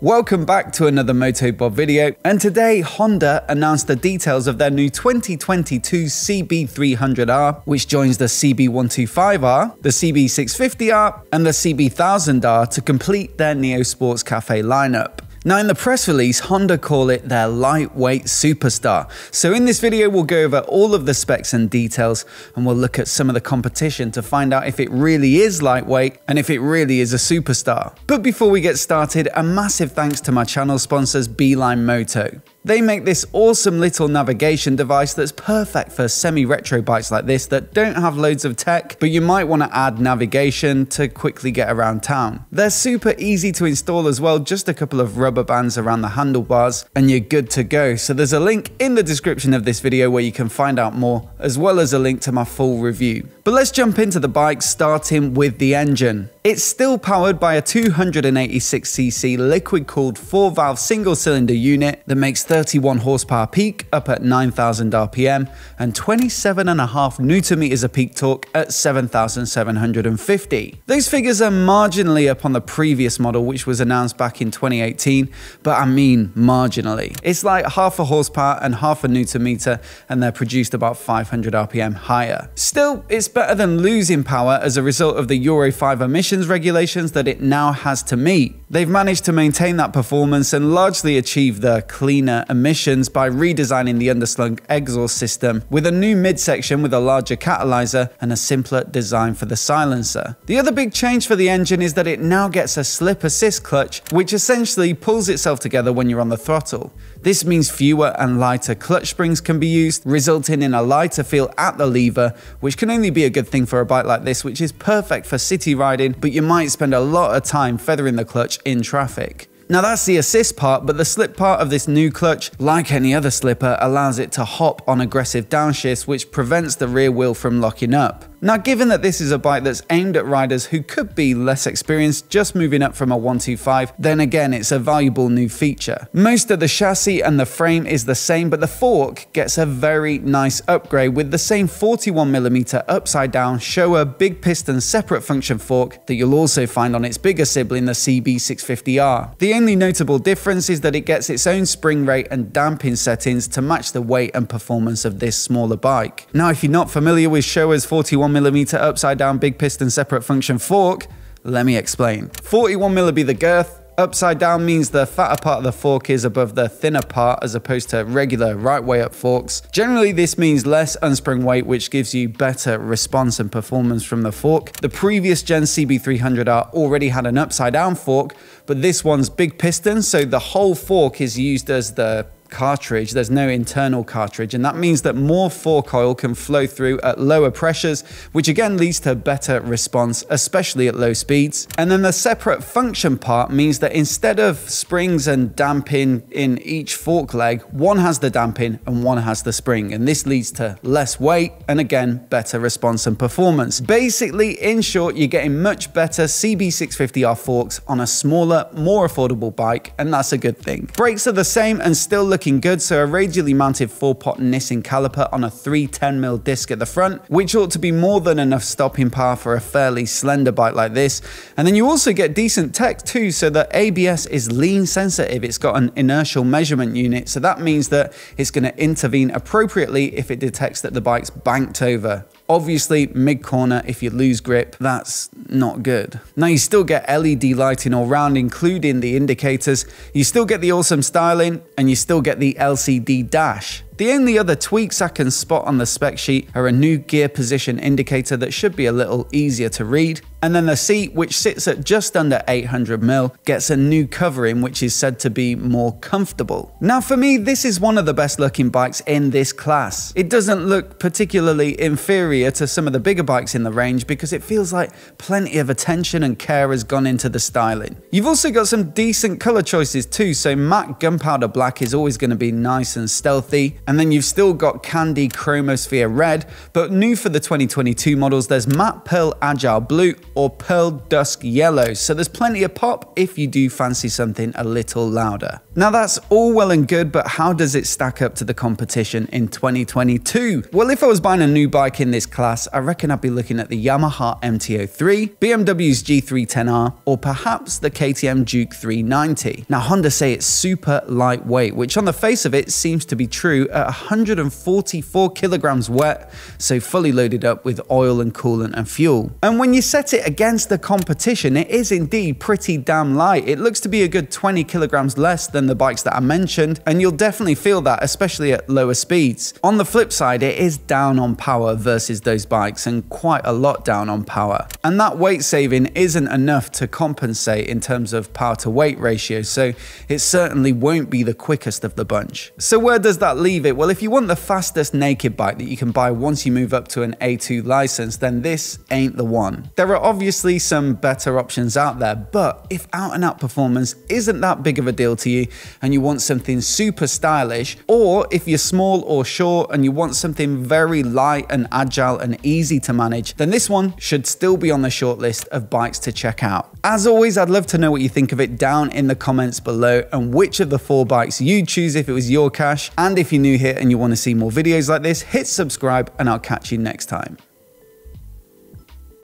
Welcome back to another Motobob video, and today Honda announced the details of their new 2022 CB300R, which joins the CB125R, the CB650R, and the CB1000R to complete their Neo Sports Cafe lineup. Now in the press release, Honda call it their lightweight superstar. So in this video, we'll go over all of the specs and details, and we'll look at some of the competition to find out if it really is lightweight and if it really is a superstar. But before we get started, a massive thanks to my channel sponsors Beeline Moto. They make this awesome little navigation device that's perfect for semi-retro bikes like this that don't have loads of tech, but you might want to add navigation to quickly get around town. They're super easy to install as well, just a couple of rubber bands around the handlebars and you're good to go. So there's a link in the description of this video where you can find out more, as well as a link to my full review. But let's jump into the bike starting with the engine. It's still powered by a 286cc liquid-cooled 4-valve single-cylinder unit that makes 31 horsepower peak up at 9,000 RPM and 27.5 newton meters of peak torque at 7,750. Those figures are marginally up on the previous model which was announced back in 2018, but I mean marginally. It's like half a horsepower and half a newton meter and they're produced about 500 RPM higher. Still, it's better than losing power as a result of the Euro 5 emissions regulations that it now has to meet. They've managed to maintain that performance and largely achieve the cleaner emissions by redesigning the underslung exhaust system with a new midsection with a larger catalyzer and a simpler design for the silencer. The other big change for the engine is that it now gets a slip assist clutch, which essentially pulls itself together when you're on the throttle. This means fewer and lighter clutch springs can be used, resulting in a lighter feel at the lever, which can only be a good thing for a bike like this, which is perfect for city riding, but you might spend a lot of time feathering the clutch in traffic. Now that's the assist part, but the slip part of this new clutch, like any other slipper, allows it to hop on aggressive downshifts which prevents the rear wheel from locking up. Now given that this is a bike that's aimed at riders who could be less experienced just moving up from a 125, then again it's a valuable new feature. Most of the chassis and the frame is the same but the fork gets a very nice upgrade with the same 41mm upside down Showa big piston separate function fork that you'll also find on its bigger sibling the CB650R. The only notable difference is that it gets its own spring rate and damping settings to match the weight and performance of this smaller bike. Now if you're not familiar with Showa's 41 41mm upside down big piston separate function fork, let me explain. 41mm be the girth, upside down means the fatter part of the fork is above the thinner part as opposed to regular right way up forks. Generally this means less unsprung weight which gives you better response and performance from the fork. The previous gen CB300R already had an upside down fork but this one's big piston so the whole fork is used as the cartridge, there's no internal cartridge, and that means that more fork oil can flow through at lower pressures, which again leads to better response, especially at low speeds. And then the separate function part means that instead of springs and damping in each fork leg, one has the damping and one has the spring, and this leads to less weight and again, better response and performance. Basically, in short, you're getting much better CB650R forks on a smaller, more affordable bike, and that's a good thing. Brakes are the same and still look looking good, so a radially mounted 4-pot Nissin caliper on a 310mm disc at the front, which ought to be more than enough stopping power for a fairly slender bike like this. And then you also get decent tech too, so the ABS is lean sensitive. It's got an inertial measurement unit, so that means that it's going to intervene appropriately if it detects that the bike's banked over. Obviously, mid corner, if you lose grip, that's not good. Now, you still get LED lighting all round, including the indicators. You still get the awesome styling, and you still get the LCD dash. The only other tweaks I can spot on the spec sheet are a new gear position indicator that should be a little easier to read, and then the seat, which sits at just under 800mm, gets a new covering which is said to be more comfortable. Now for me, this is one of the best looking bikes in this class. It doesn't look particularly inferior to some of the bigger bikes in the range because it feels like plenty of attention and care has gone into the styling. You've also got some decent colour choices too, so matte gunpowder black is always going to be nice and stealthy, and then you've still got Candy Chromosphere Red, but new for the 2022 models, there's Matte Pearl Agile Blue or Pearl Dusk Yellow, so there's plenty of pop if you do fancy something a little louder. Now that's all well and good, but how does it stack up to the competition in 2022? Well, if I was buying a new bike in this class, I reckon I'd be looking at the Yamaha MT-03, BMW's G310R, or perhaps the KTM Duke 390. Now Honda say it's super lightweight, which on the face of it seems to be true at 144 kilograms wet, so fully loaded up with oil and coolant and fuel. And when you set it against the competition, it is indeed pretty damn light. It looks to be a good 20 kilograms less than the bikes that I mentioned, and you'll definitely feel that, especially at lower speeds. On the flip side, it is down on power versus those bikes, and quite a lot down on power. And that weight saving isn't enough to compensate in terms of power to weight ratio, so it certainly won't be the quickest of the bunch. So where does that leave it? Well, if you want the fastest naked bike that you can buy once you move up to an A2 license, then this ain't the one. There are obviously some better options out there, but if out and out performance isn't that big of a deal to you and you want something super stylish, or if you're small or short and you want something very light and agile and easy to manage, then this one should still be on the shortlist of bikes to check out. As always, I'd love to know what you think of it down in the comments below and which of the four bikes you'd choose if it was your cash. And if you're new here and you want to see more videos like this, hit subscribe and I'll catch you next time.